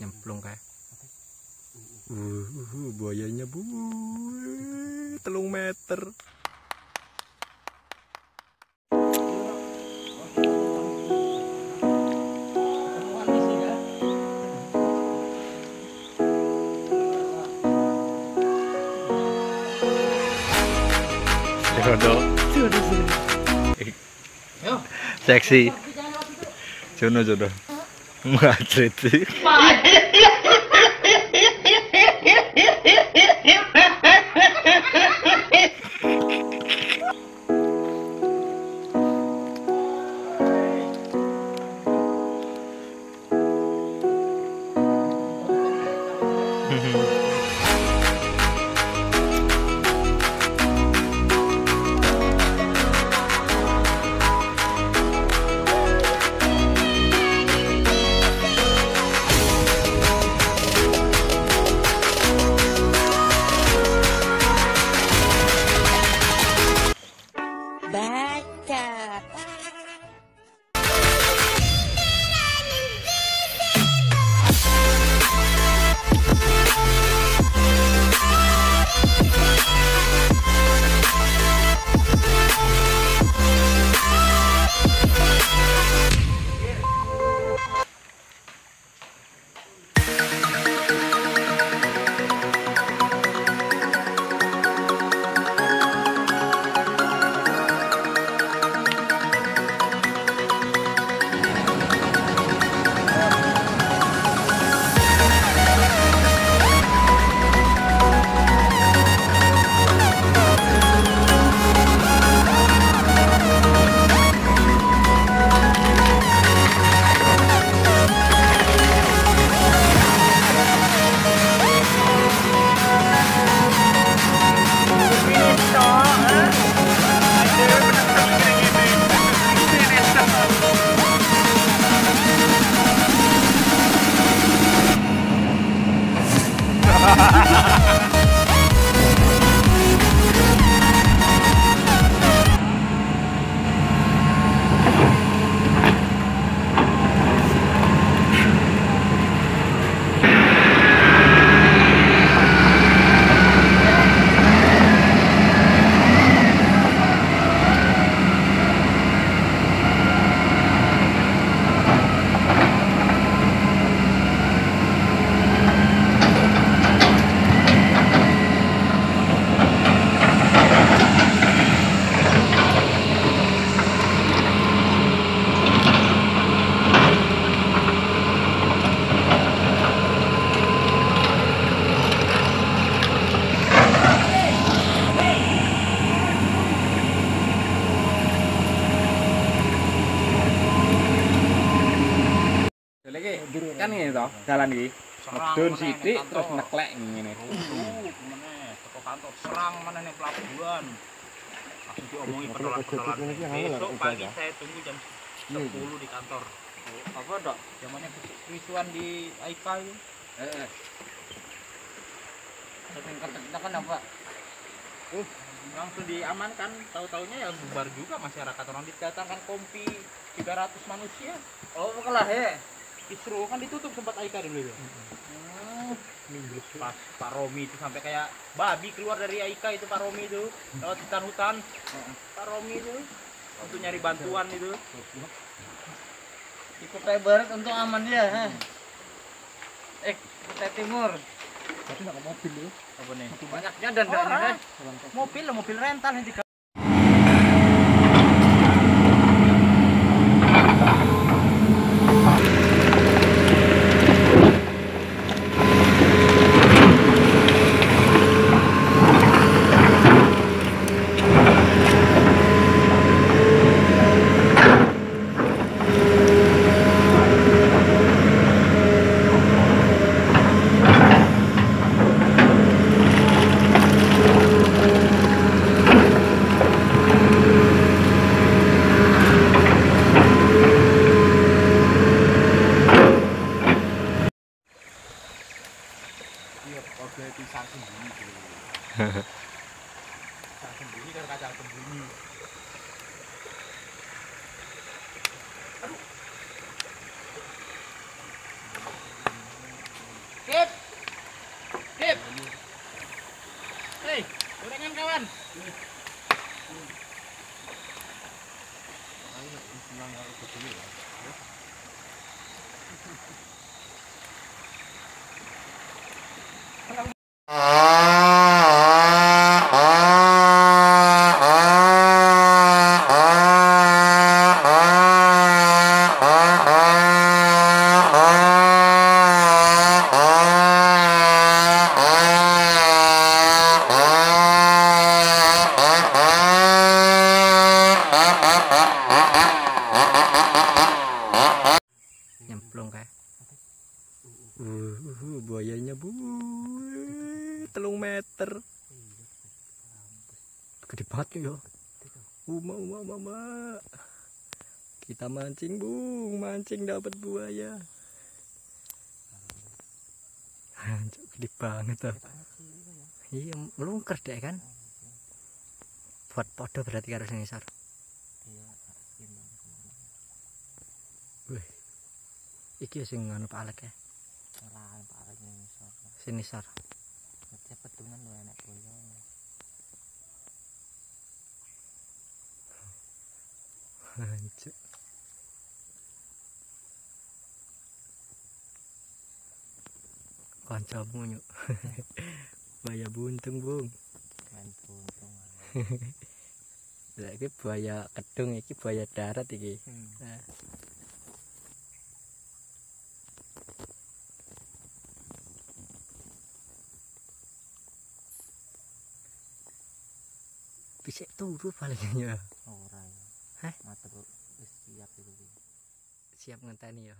nyemplung kayak Uh, uh, buayanya bu, telung meter. Jodoh. Seksi. Jono jodoh. मात्र to, dalan iki. Medun sithik terus neklek ngene. toko kantor. Serang mana nih pelabuhan langsung diomongi besok pagi saya tunggu jam 10 di kantor. Apa, Dok? zamannya kerusuhan di Aika itu? Heeh. sering kita kan apa langsung diamankan. Tahu-taunya ya bubar juga. Masyarakat orang didatangkan kompi 300 manusia. Oh, kalah ya. Kisru kan ditutup tempat Aika dulu itu. Pas Pak Romi itu sampai kayak babi keluar dari Aika itu Pak Romi itu lewat hutan-hutan. Pak Romi itu untuk nyari bantuan itu. Ikut barat untuk aman dia, ha. Eh, kita timur. Apa nih? Banyaknya dan Orang. Mobil mobil rental yang sembunyi kan kacang sembunyi. Kip. Kip. Hei, gorengan kawan. Nyemplung kayak. Uh, uh, buayanya bu, telung meter. Ya. Uma, uma, uma. Kita mancing bung, mancing dapat buaya. Hancur gede banget tuh. Iya, melungker deh kan. Buat podo berarti harus ngisar. Wih, iki sing nganu Pak Alek ya. Ora paling ngisor. Sini sar. Hancur. Kancamu nyuk. buaya buntung, Bung. Main buntung. Lah iki buaya kedung iki buaya darat iki. Hmm. Nah. Bisa turu palingnya. Hah? Matur siap itu. Siap ngenteni ya.